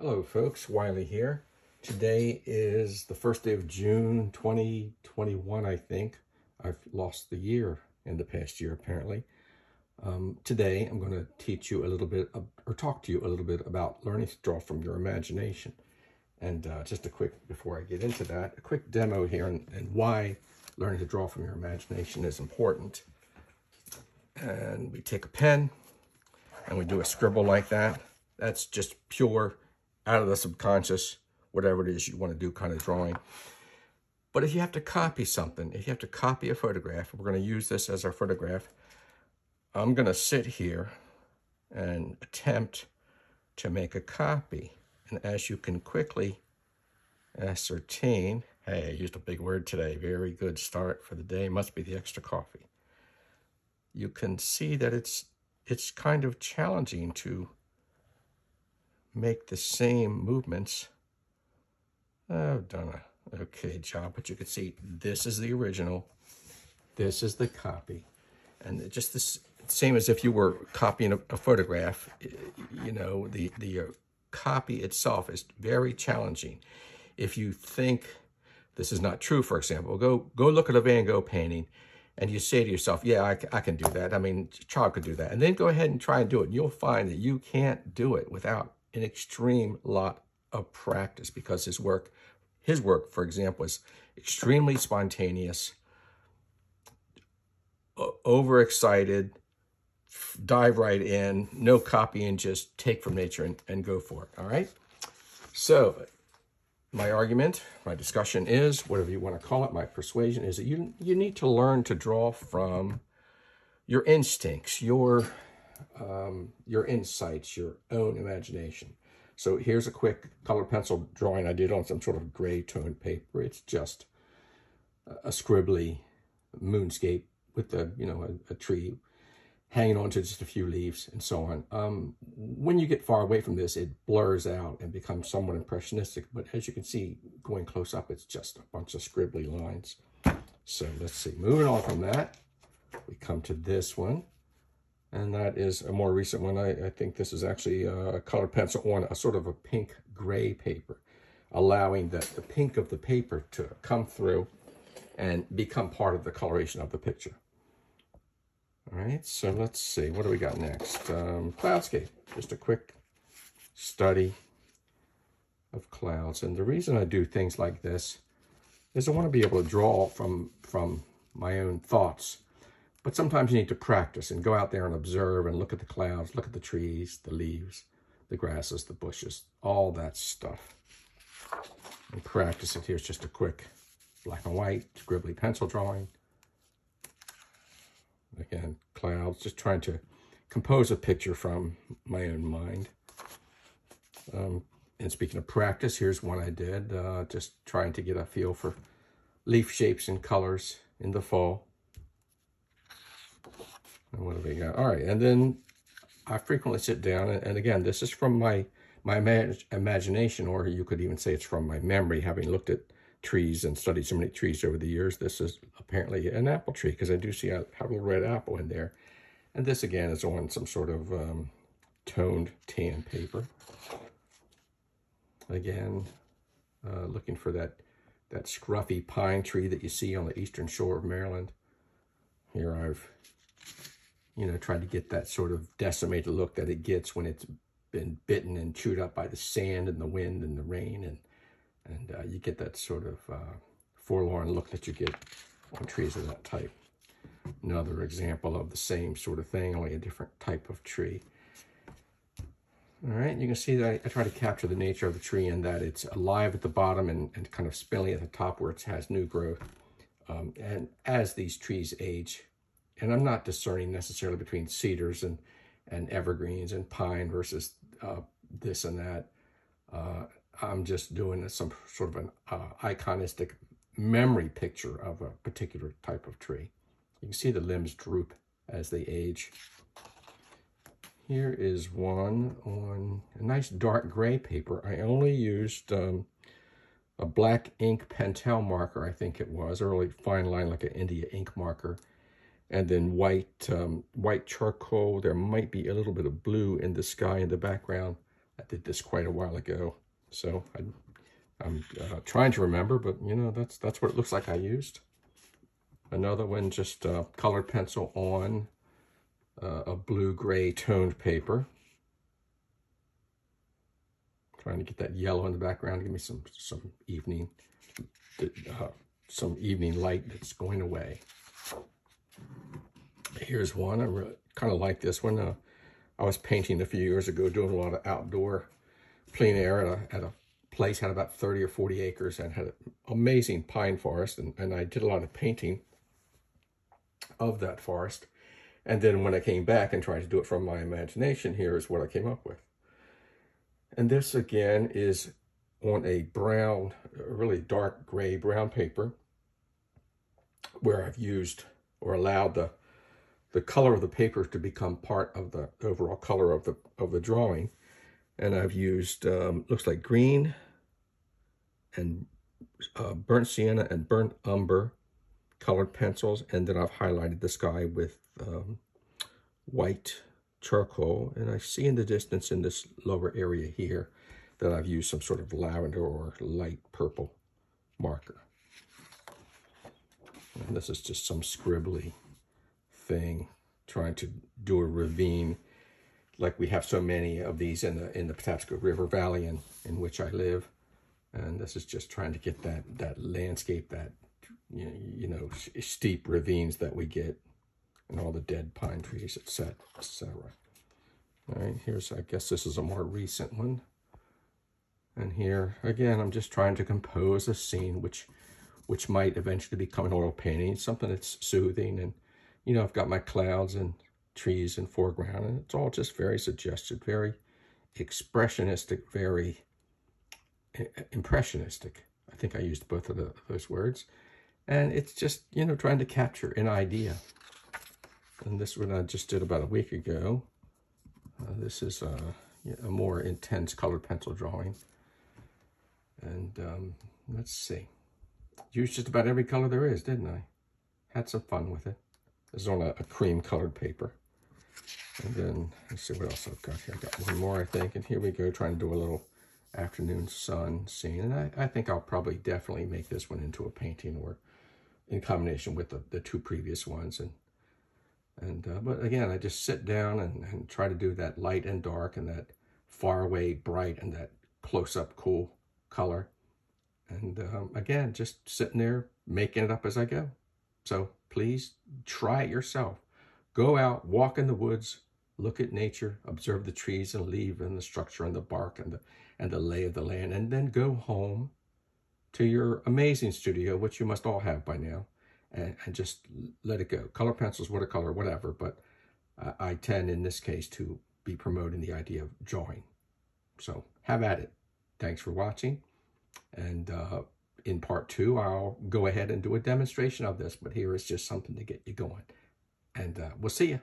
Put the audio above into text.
Hello folks, Wiley here. Today is the first day of June 2021, I think. I've lost the year in the past year, apparently. Um, today, I'm going to teach you a little bit, of, or talk to you a little bit about learning to draw from your imagination. And uh, just a quick, before I get into that, a quick demo here and, and why learning to draw from your imagination is important. And we take a pen and we do a scribble like that. That's just pure out of the subconscious, whatever it is you want to do kind of drawing. But if you have to copy something, if you have to copy a photograph, we're going to use this as our photograph. I'm going to sit here and attempt to make a copy. And as you can quickly ascertain, hey, I used a big word today, very good start for the day, must be the extra coffee. You can see that it's it's kind of challenging to make the same movements. I've done a okay job, but you can see this is the original, this is the copy. And just the same as if you were copying a, a photograph, you know, the, the uh, copy itself is very challenging. If you think this is not true, for example, go, go look at a Van Gogh painting and you say to yourself, yeah, I, I can do that. I mean, child could do that. And then go ahead and try and do it. And you'll find that you can't do it without an extreme lot of practice because his work, his work, for example, is extremely spontaneous, overexcited, dive right in, no copying, just take from nature and, and go for it, all right? So my argument, my discussion is, whatever you want to call it, my persuasion is that you, you need to learn to draw from your instincts, your, um, your insights, your own imagination. So here's a quick color pencil drawing I did on some sort of gray toned paper. It's just a scribbly moonscape with a, you know, a, a tree hanging on to just a few leaves and so on. Um, when you get far away from this, it blurs out and becomes somewhat impressionistic. But as you can see, going close up, it's just a bunch of scribbly lines. So let's see, moving on from that, we come to this one. And that is a more recent one. I, I think this is actually a colored pencil on a sort of a pink gray paper, allowing the, the pink of the paper to come through and become part of the coloration of the picture. All right, so let's see, what do we got next? Um, cloudscape, just a quick study of clouds. And the reason I do things like this is I want to be able to draw from, from my own thoughts. But sometimes you need to practice and go out there and observe and look at the clouds, look at the trees, the leaves, the grasses, the bushes, all that stuff. And practice it. Here's just a quick black and white scribbly pencil drawing again, clouds, just trying to compose a picture from my own mind. Um, and speaking of practice, here's one I did, uh, just trying to get a feel for leaf shapes and colors in the fall. What have we got? All right, and then I frequently sit down, and, and again, this is from my, my imagination, or you could even say it's from my memory, having looked at trees and studied so many trees over the years. This is apparently an apple tree because I do see I have a little red apple in there. And this again is on some sort of um, toned tan paper. Again, uh, looking for that, that scruffy pine tree that you see on the eastern shore of Maryland. Here I've, you know, tried to get that sort of decimated look that it gets when it's been bitten and chewed up by the sand and the wind and the rain and and uh, you get that sort of uh, forlorn look that you get on trees of that type. Another example of the same sort of thing, only a different type of tree. All right, you can see that I, try to capture the nature of the tree in that it's alive at the bottom and, and kind of spilly at the top where it has new growth. Um, and as these trees age, and I'm not discerning necessarily between cedars and, and evergreens and pine versus uh, this and that. Uh, I'm just doing some sort of an uh, iconistic memory picture of a particular type of tree. You can see the limbs droop as they age. Here is one on a nice dark gray paper. I only used um, a black ink Pentel marker, I think it was, early fine line like an India ink marker. And then white, um, white charcoal. There might be a little bit of blue in the sky in the background I did this quite a while ago. So I, am uh, trying to remember, but you know, that's, that's what it looks like I used. Another one, just uh, colored pencil on uh, a blue-gray toned paper. Trying to get that yellow in the background, give me some some evening, uh, some evening light that's going away. Here's one. I really kind of like this one. Uh, I was painting a few years ago, doing a lot of outdoor plein air at a, at a place, had about 30 or 40 acres and had an amazing pine forest. And, and I did a lot of painting of that forest. And then when I came back and tried to do it from my imagination, here is what I came up with. And this again is on a brown, really dark gray brown paper where I've used or allowed the the color of the paper to become part of the overall color of the of the drawing. And I've used, um, looks like green and uh, burnt sienna and burnt umber colored pencils. And then I've highlighted the sky with um, white charcoal. And I see in the distance in this lower area here that I've used some sort of lavender or light purple marker. And this is just some scribbly thing, trying to do a ravine like we have so many of these in the in the Patapsco River Valley in, in which I live. And this is just trying to get that that landscape, that you know, you know steep ravines that we get, and all the dead pine trees, etc., etc. All right, here's I guess this is a more recent one. And here again, I'm just trying to compose a scene which which might eventually become an oil painting, something that's soothing and you know, I've got my clouds and trees in foreground, and it's all just very suggested, very expressionistic, very impressionistic. I think I used both of the, those words. And it's just, you know, trying to capture an idea. And this one I just did about a week ago. Uh, this is a, a, more intense colored pencil drawing. And um, let's see. Used just about every color there is, didn't I? Had some fun with it. This is on a, a cream colored paper. And then, let's see what else I've got here. I've got one more, I think. And here we go, trying to do a little afternoon sun scene. And I, I think I'll probably definitely make this one into a painting or in combination with the, the two previous ones. And and uh, But again, I just sit down and, and try to do that light and dark and that far away bright and that close-up cool color. And um, again, just sitting there making it up as I go. So please try it yourself. Go out, walk in the woods, look at nature, observe the trees and leaves and the structure and the bark and the, and the lay of the land, and then go home to your amazing studio, which you must all have by now, and, and just let it go. Color pencils, watercolor, whatever, but uh, I tend in this case to be promoting the idea of drawing. So have at it. Thanks for watching. And uh, in part two, I'll go ahead and do a demonstration of this, but here is just something to get you going. And uh, we'll see you.